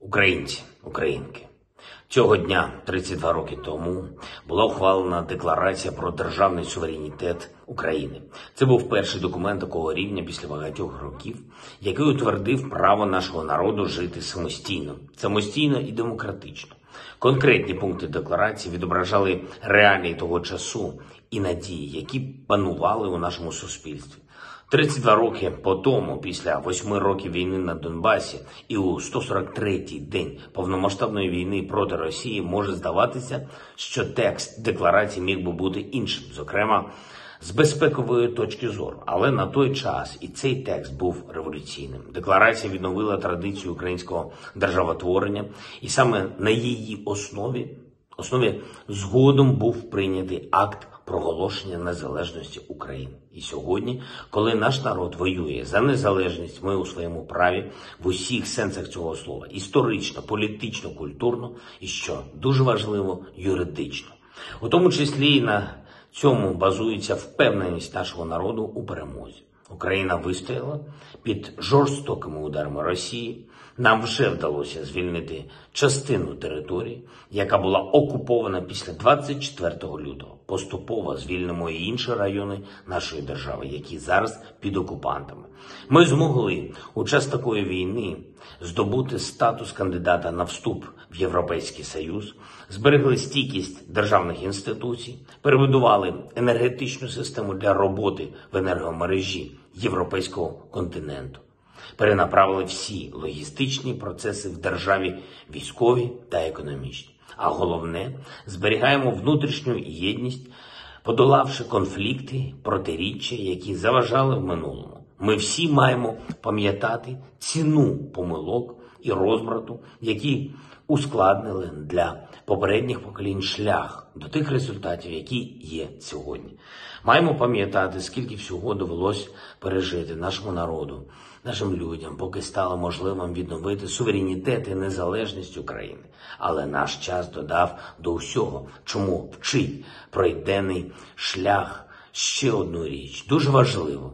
Українці, українки, цього дня, 32 роки тому, була ухвалена декларація про державний суверенітет України. Це був перший документ такого рівня після багатьох років, який утвердив право нашого народу жити самостійно, самостійно і демократично. Конкретні пункти декларації відображали реалії того часу і надії, які панували у нашому суспільстві. 32 роки по тому, після восьми років війни на Донбасі, і у 143-й день повномасштабної війни проти Росії може здаватися, що текст декларації міг би бути іншим, зокрема з безпекової точки зору. Але на той час і цей текст був революційним. Декларація відновила традицію українського державотворення, і саме на її основі основі згодом був прийнятий акт проголошення незалежності України. І сьогодні, коли наш народ воює за незалежність, ми у своєму праві в усіх сенсах цього слова історично, політично, культурно і що дуже важливо, юридично, у тому числі і на цьому базується впевненість нашого народу у перемозі. Україна вистояла під жорстокими ударами Росії. Нам вже вдалося звільнити частину території, яка була окупована після 24 лютого. Поступово звільнимо і інші райони нашої держави, які зараз під окупантами. Ми змогли у час такої війни здобути статус кандидата на вступ в Європейський Союз, зберегли стійкість державних інституцій, перебудували енергетичну систему для роботи в енергомережі європейського континенту перенаправили всі логістичні процеси в державі військові та економічні. А головне, зберігаємо внутрішню єдність, подолавши конфлікти, протиріччя, які заважали в минулому. Ми всі маємо пам'ятати ціну помилок і розбрату, які ускладнили для попередніх поколінь шлях до тих результатів, які є сьогодні. Маємо пам'ятати, скільки всього довелось пережити нашому народу, нашим людям, поки стало можливим відновити суверенітет і незалежність України. Але наш час додав до всього, чому вчить пройдений шлях ще одну річ, дуже важливо.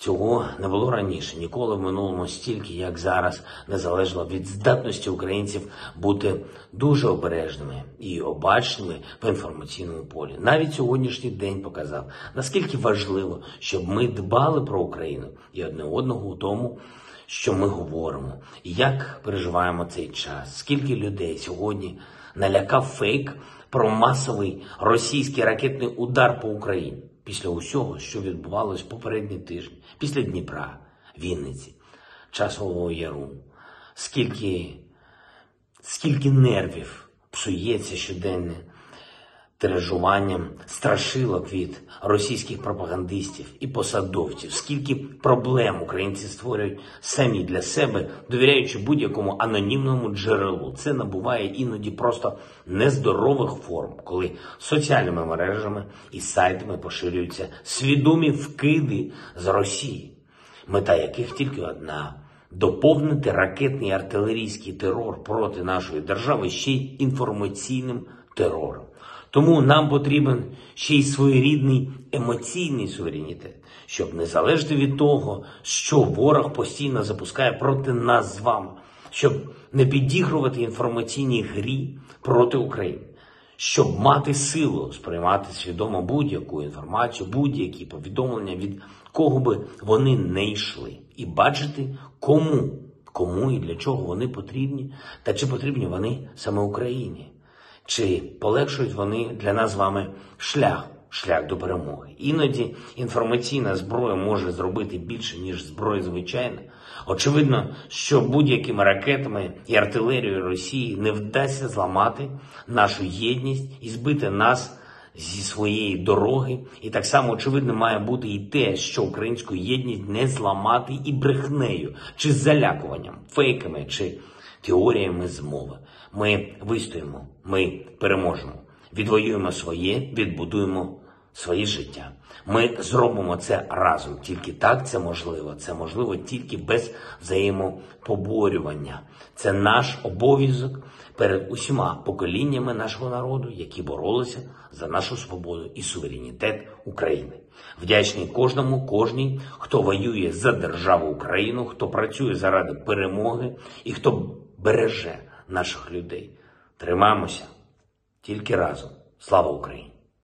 Цього не було раніше, ніколи в минулому стільки, як зараз, не залежало від здатності українців бути дуже обережними і обачними в інформаційному полі. Навіть сьогоднішній день показав, наскільки важливо, щоб ми дбали про Україну і одне одного у тому, що ми говоримо, і як переживаємо цей час, скільки людей сьогодні налякав фейк про масовий російський ракетний удар по Україні після усього, що відбувалось попередні тижні, після Дніпра, Вінниці, Часового Яру, скільки, скільки нервів псується щоденне тиражуванням страшилок від російських пропагандистів і посадовців, скільки проблем українці створюють самі для себе, довіряючи будь-якому анонімному джерелу. Це набуває іноді просто нездорових форм, коли соціальними мережами і сайтами поширюються свідомі вкиди з Росії, мета яких тільки одна. Доповнити ракетний артилерійський терор проти нашої держави ще й інформаційним терором. Тому нам потрібен ще й своєрідний емоційний суверенітет, щоб не залежати від того, що ворог постійно запускає проти нас з вами, щоб не підігрувати інформаційній грі проти України, щоб мати силу сприймати свідомо будь-яку інформацію, будь-які повідомлення, від кого би вони не йшли, і бачити, кому, кому і для чого вони потрібні, та чи потрібні вони саме Україні. Чи полегшують вони для нас з вами шлях, шлях до перемоги? Іноді інформаційна зброя може зробити більше, ніж зброя звичайна. Очевидно, що будь-якими ракетами і артилерією Росії не вдасться зламати нашу єдність і збити нас зі своєї дороги. І так само очевидно має бути і те, що українську єдність не зламати і брехнею, чи залякуванням, фейками, чи теоріями змови. Ми вистоїмо, ми переможемо, відвоюємо своє, відбудуємо своє життя. Ми зробимо це разом. Тільки так це можливо. Це можливо тільки без взаємопоборювання. Це наш обов'язок перед усіма поколіннями нашого народу, які боролися за нашу свободу і суверенітет України. Вдячний кожному, кожній, хто воює за державу Україну, хто працює заради перемоги і хто береже наших людей. Тримаємося тільки разом. Слава Україні!